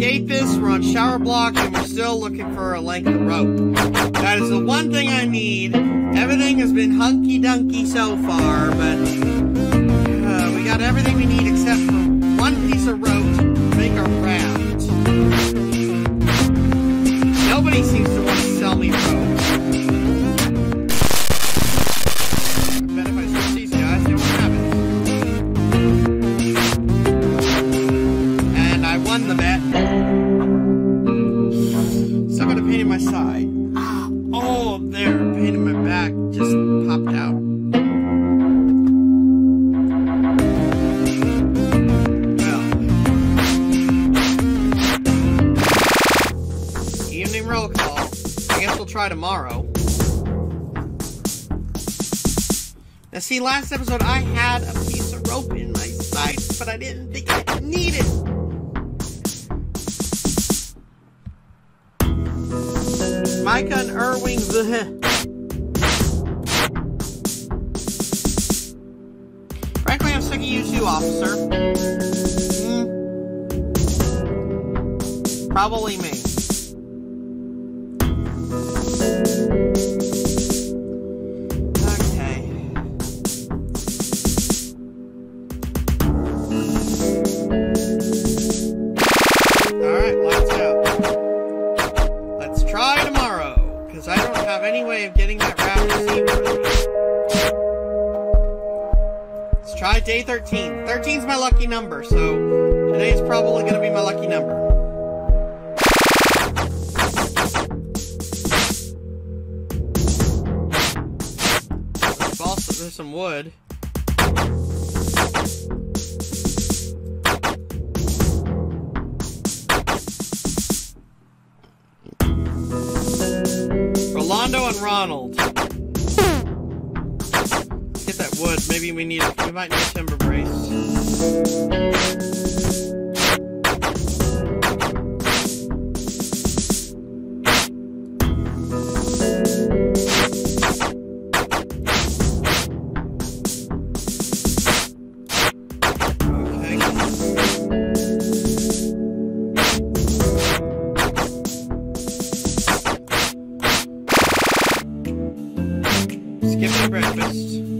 this. We're on shower block, and we're still looking for a length of rope. That is the one thing I need. Everything has been hunky-dunky so far, but uh, we got everything we need except for one piece of rope to make our raft. Nobody seems to pain in my side. Oh, there, pain in my back just popped out. Well. Evening roll call. I guess we'll try tomorrow. Now, see, last episode I had a piece of rope in my sights, but I didn't think I needed it. Micah and Irving the Frankly, I'm sick of you too, officer. Hmm. Probably me. Number, so today is probably going to be my lucky number. Also there's some wood. Rolando and Ronald. Get that wood. Maybe we need. We might need timber. Skip my breakfast.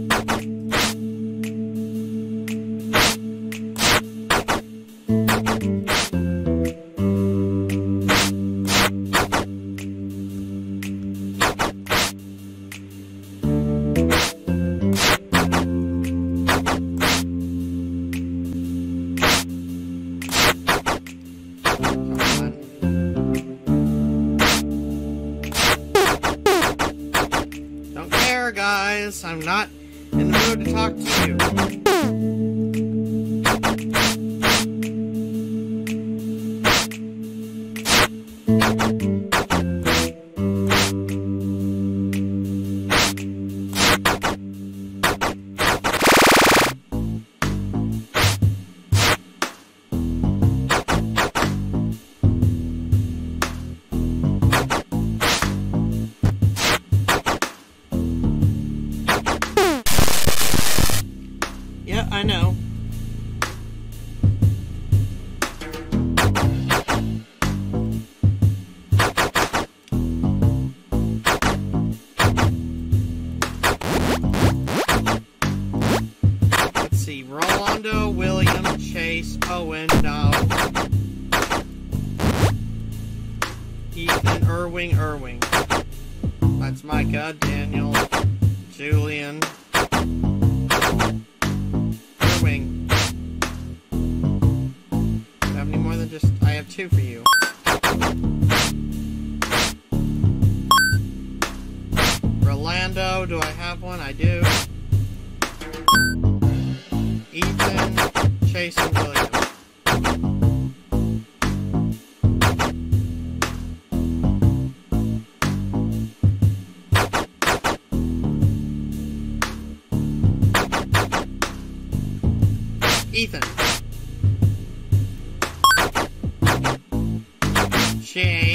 Ethan, Irving, Irving. That's Micah, Daniel, Julian, Irving. Do I have any more than just. I have two for you. Rolando, do I have one? I do. Chase.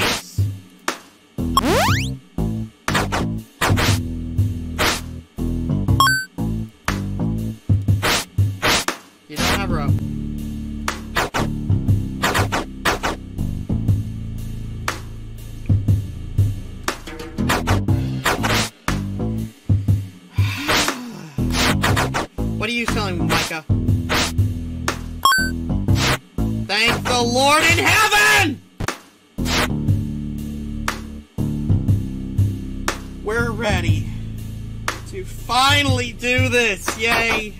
This. Yay.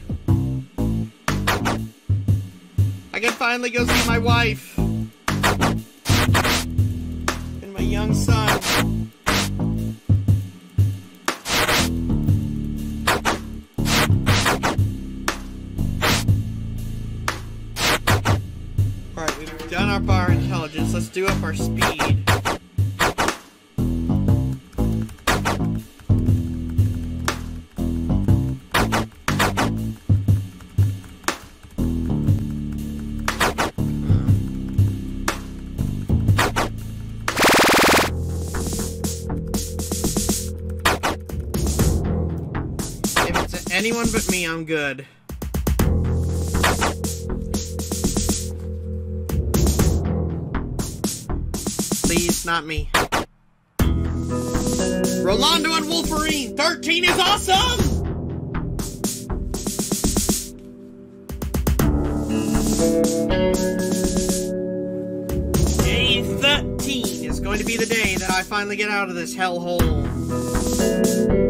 I can finally go see my wife. And my young son. Alright, we've done our bar intelligence. Let's do up our speed. Anyone but me, I'm good. Please, not me. Rolando and Wolverine! 13 is awesome! Day 13 is going to be the day that I finally get out of this hellhole.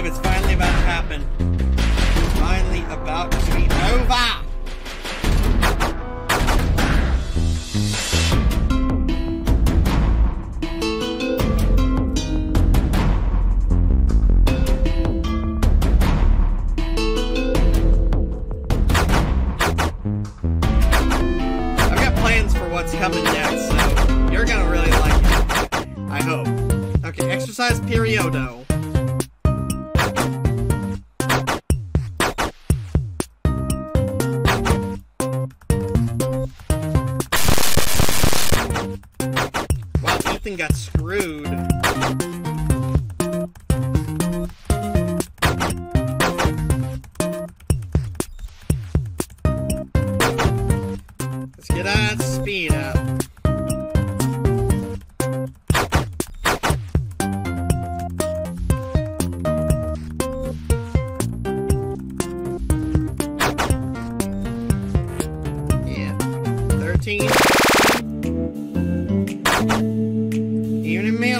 Believe it's finally about to happen. Finally about to be over. I've got plans for what's coming next, so you're gonna really like it. I hope. Okay, exercise periodo.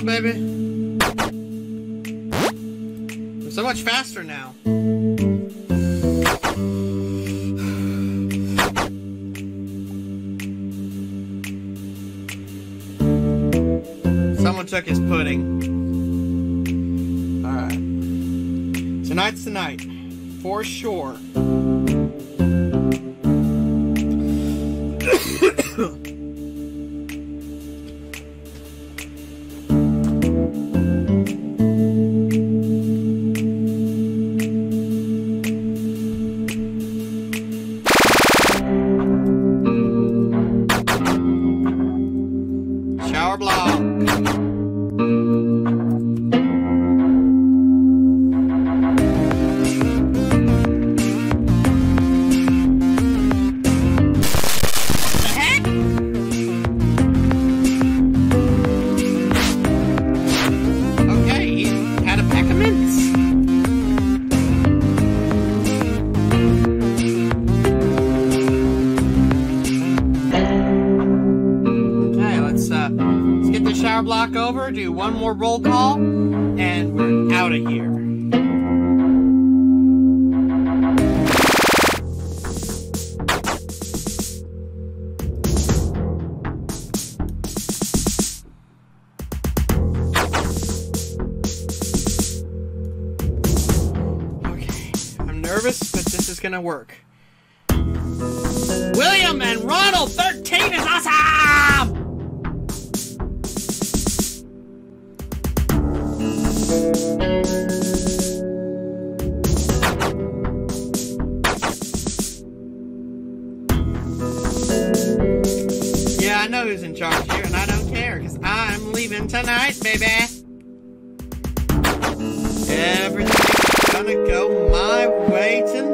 Meal, baby. I'm so much faster now. Someone took his pudding. Alright. Tonight's the night. For sure. gonna work. William and Ronald 13 is awesome! Yeah, I know who's in charge here, and I don't care, because I'm leaving tonight, baby. Everything's gonna go my way tonight.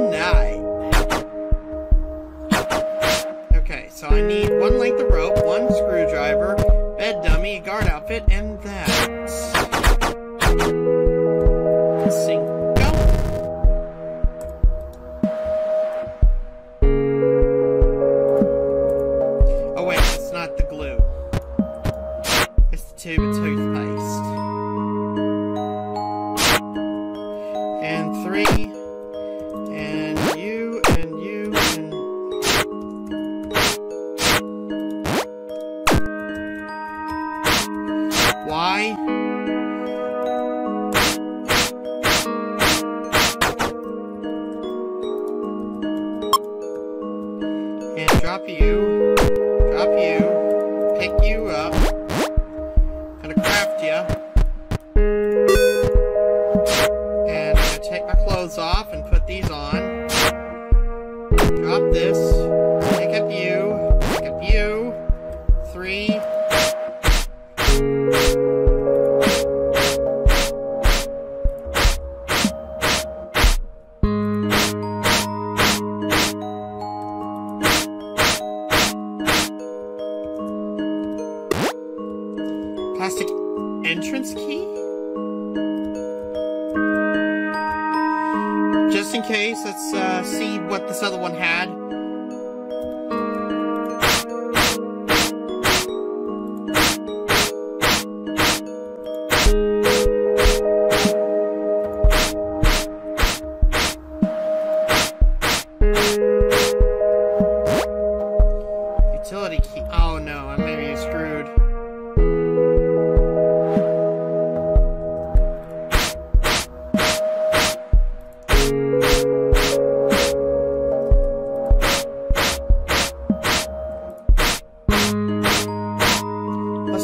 I need one length of rope, one screwdriver, Why? plastic entrance key? Just in case, let's uh, see what this other one had.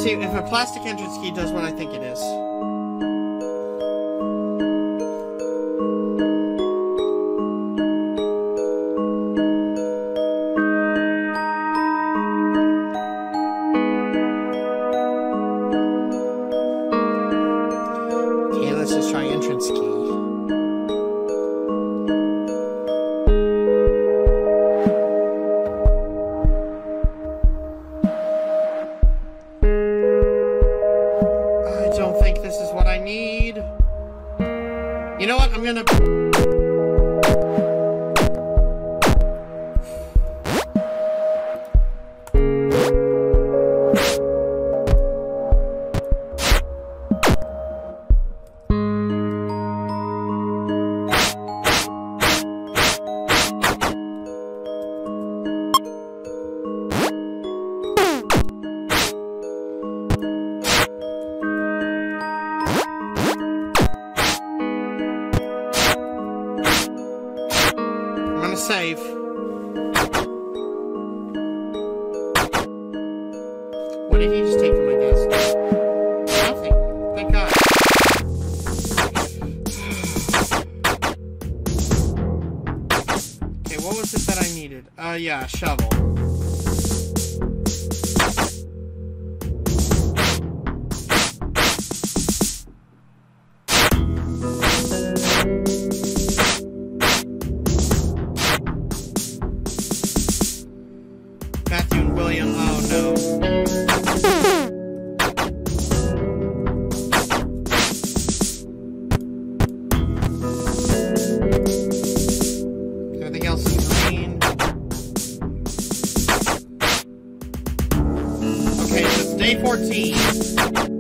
see if a plastic entrance key does what I think it is. You know what? I'm going to. yeah, shovel. Day 14.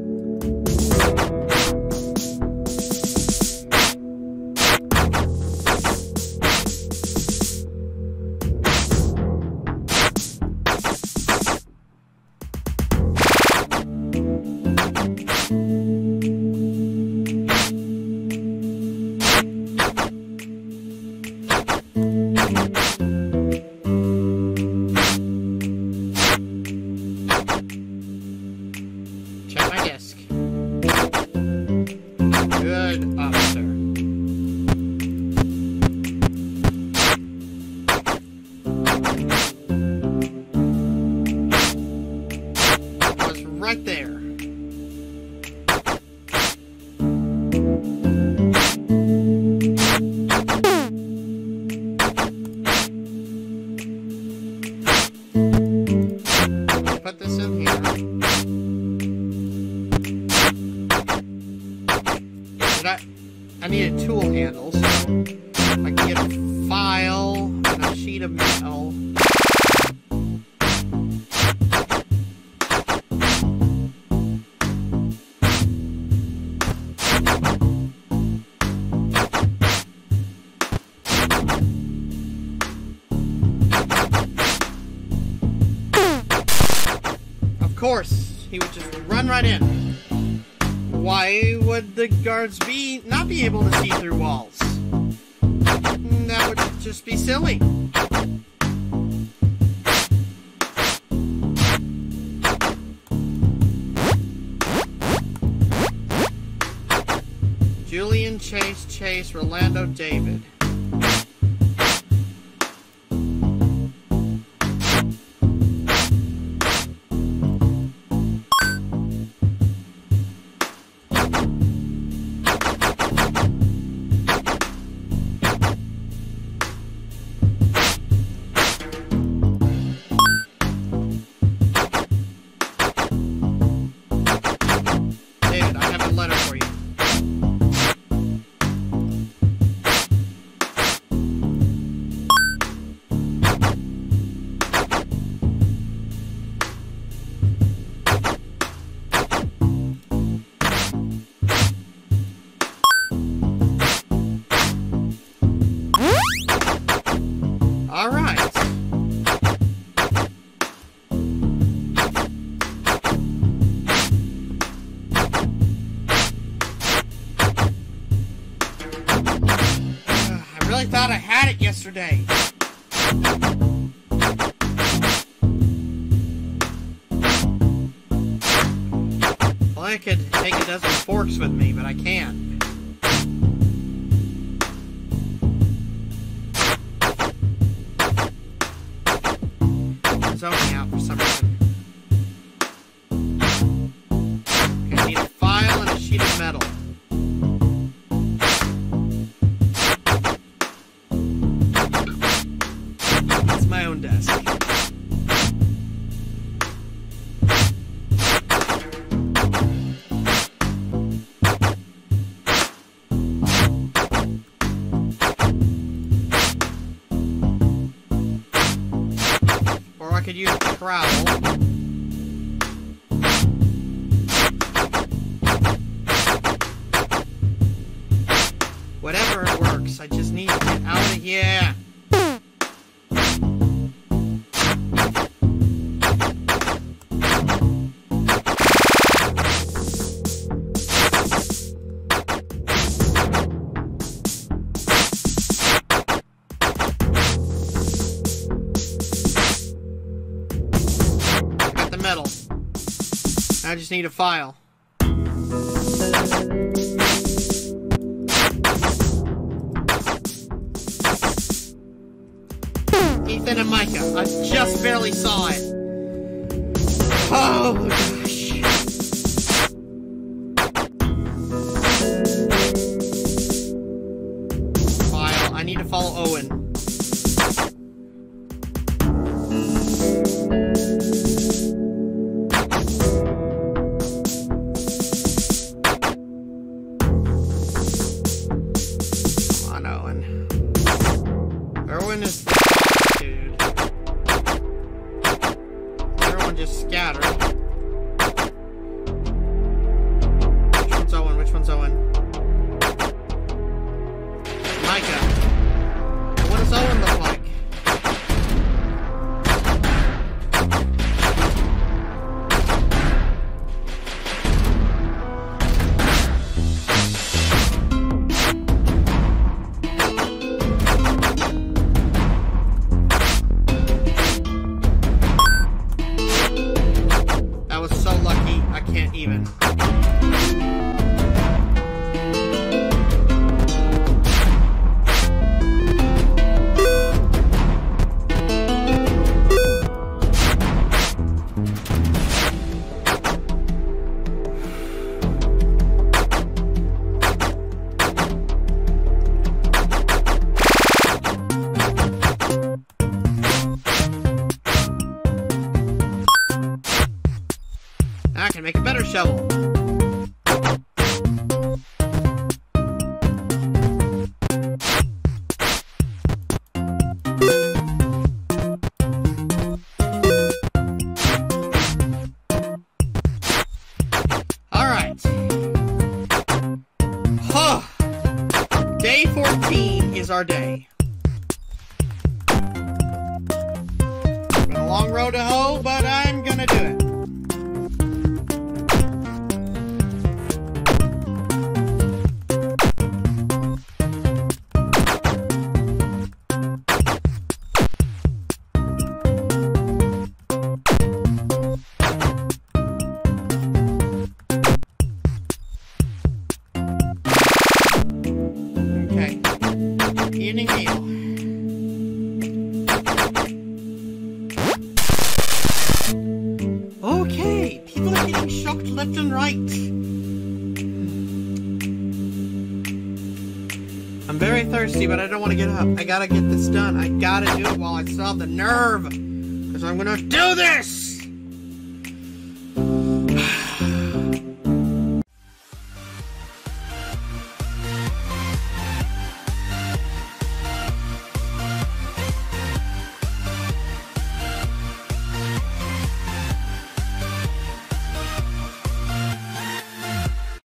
Course, he would just run right in. Why would the guards be not be able to see through walls? That would just be silly. Julian Chase Chase Rolando. David, thought I had it yesterday. Well, I could take a dozen forks with me, but I can't. My own desk. Or I could use a trowel. I just need a file. Ethan and Micah. I just barely saw it. Oh Owen can't even. Our day. Meal. Okay, people are getting shocked left and right. I'm very thirsty, but I don't want to get up. I gotta get this done. I gotta do it while I still have the nerve. Because I'm gonna do this!